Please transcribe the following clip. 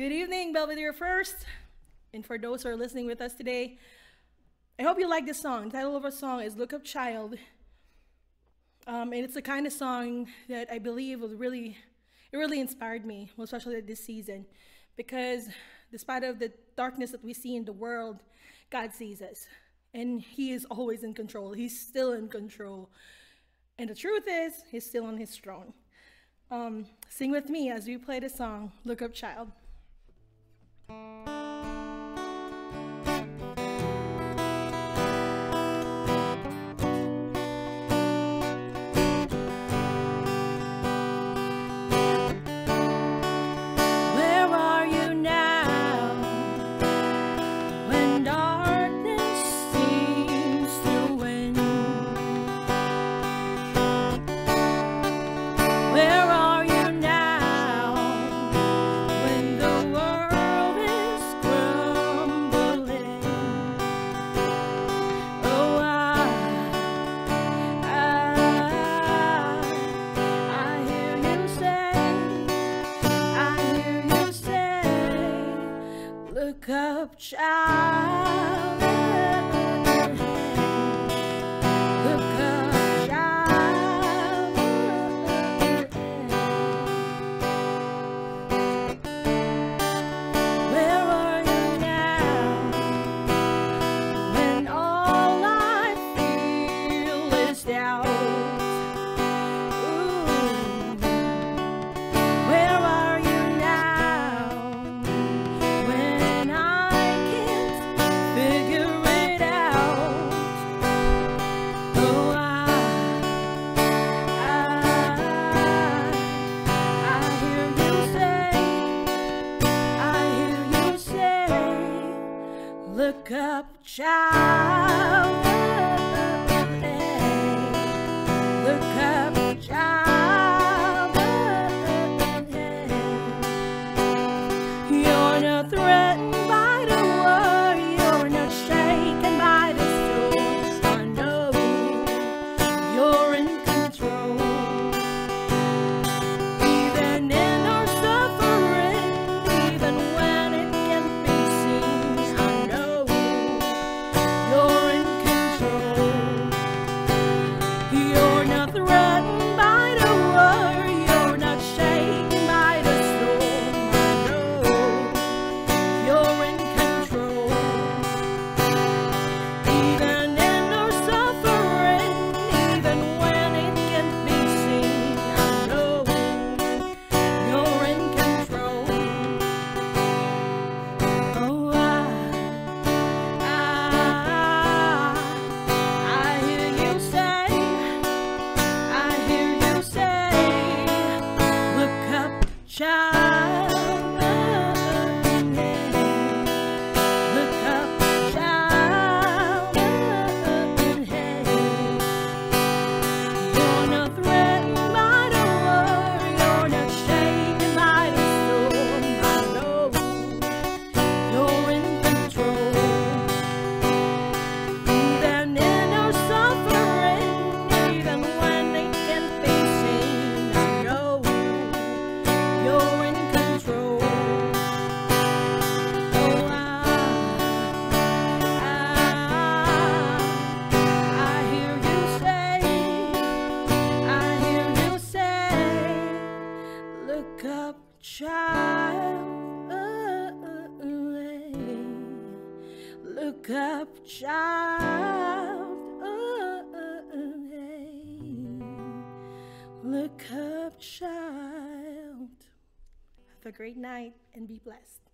Good evening, Belvidere First. And for those who are listening with us today, I hope you like this song. The title of our song is Look Up Child. Um, and it's the kind of song that I believe was really, it really inspired me, especially this season. Because despite of the darkness that we see in the world, God sees us. And he is always in control. He's still in control. And the truth is, he's still on his throne. Um, sing with me as we play the song, Look Up Child. Up, child. Up, child. Look up, child. Look up, child. Have a great night and be blessed.